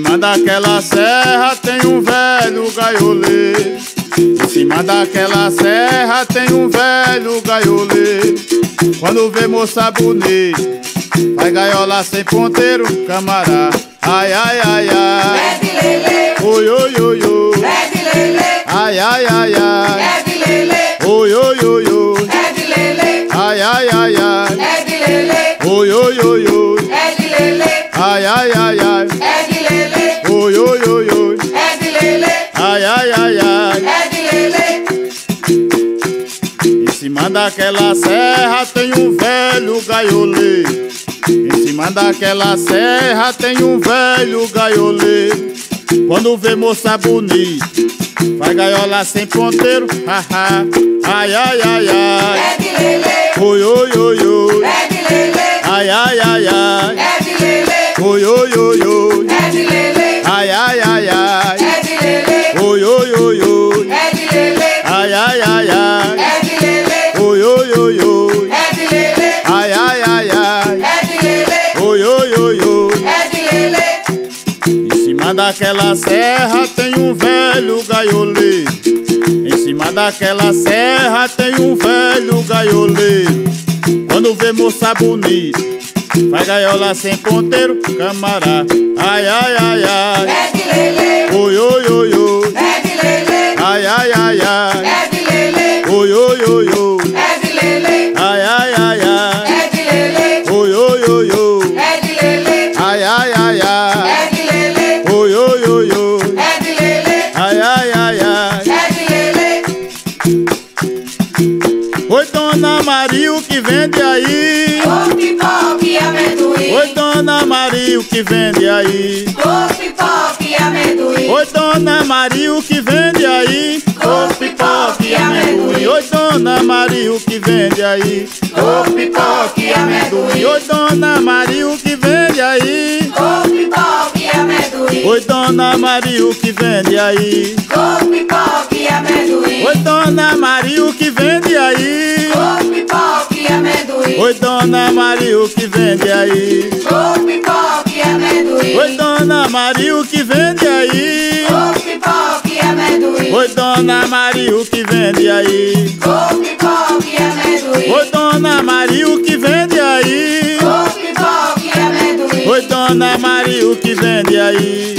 daquela serra tem um velho gaioleiro. Em cima daquela serra tem um velho gaioleiro. Quando vê moça bonita, vai gaiola sem ponteiro, camará. Ai, ai, ai, ai. De lele, Oi, oi, oi, oi. lele, Ai, ai, ai, ai. Ai, ai, ai, é de lele, Em cima daquela serra tem um velho gaioleiro. Em cima daquela serra tem um velho gaioleiro. Quando vê moça bonita, vai gaiola sem ponteiro. Haha. Ai, ai, ai, ai. é de lele, Oi, oi, oi, oi. é de lele, Ai, ai, ai, ai. é de lele, Oi, oi, oi, oi. Ai, ai, ai, é de lele, Oi, oi, oi, oi. é de lele, Ai, ai, ai, ai. é de lele, Oi, oi, oi, oi. é de lele, Em cima daquela serra tem um velho gaioleiro. Em cima daquela serra tem um velho gaioleiro. Quando vê moça bonita, faz gaiola sem ponteiro, camará. Ai, ai, ai, ai. é de lele, Oi, oi, oi, oi. é de lele, Ai, ai, ai, ai. Dona Maria, o que vende aí? o pipoca e amendoim, Oi, dona Maria, o que vende aí? o pipoca e amendoim, Oi, dona Maria, o que vende aí? o pipoca e amendoim, Oi, dona Maria, o que vende aí? o pipoca e amendoim, Oi, dona Maria, o que vende aí? o pipoca e amendoim, Oi, dona Maria, o que vende aí? o pipoca e amendoim, Oi, dona Maria, o que vende aí? O que vende aí? o pipoca e amendoim, Oi, dona Maria, o que vende aí? o pipoca e amendoim, Oi, dona Maria, o que vende aí? o pipoca e amendoim, Oi, dona Maria, o que vende aí? o pipoca e amendoim, Oi, dona Maria, o que vende aí?